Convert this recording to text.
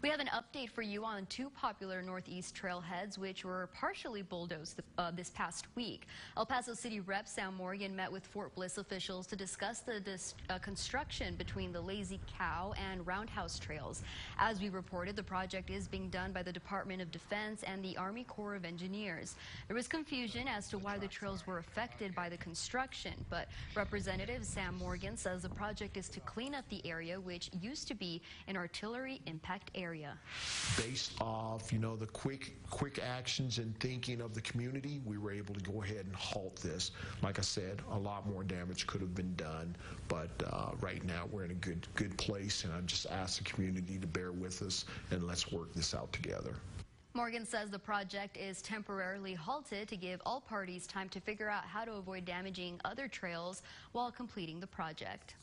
We have an update for you on two popular Northeast trailheads which were partially bulldozed uh, this past week. El Paso City Rep Sam Morgan met with Fort Bliss officials to discuss the dis uh, construction between the Lazy Cow and Roundhouse trails. As we reported, the project is being done by the Department of Defense and the Army Corps of Engineers. There was confusion as to why the trails were affected by the construction, but Representative Sam Morgan says the project is to clean up the area which used to be an artillery impact area area. Based off, you know, the quick quick actions and thinking of the community, we were able to go ahead and halt this. Like I said, a lot more damage could have been done, but uh, right now we're in a good good place, and I just ask the community to bear with us and let's work this out together. Morgan says the project is temporarily halted to give all parties time to figure out how to avoid damaging other trails while completing the project.